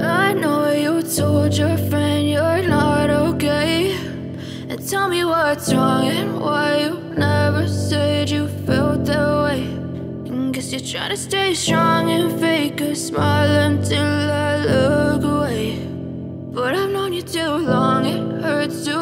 I know you told your friend you're not okay. And tell me what's wrong and why you never said you felt that way. And guess you're trying to stay strong and fake a smile until I look away. But I've known you too long, it hurts to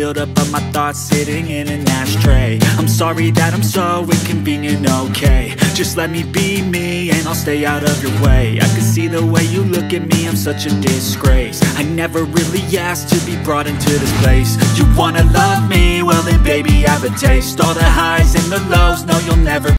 build up of my thoughts sitting in an ashtray. I'm sorry that I'm so inconvenient, okay. Just let me be me and I'll stay out of your way. I can see the way you look at me, I'm such a disgrace. I never really asked to be brought into this place. You wanna love me? Well then baby I have a taste. All the highs and the lows, no you'll never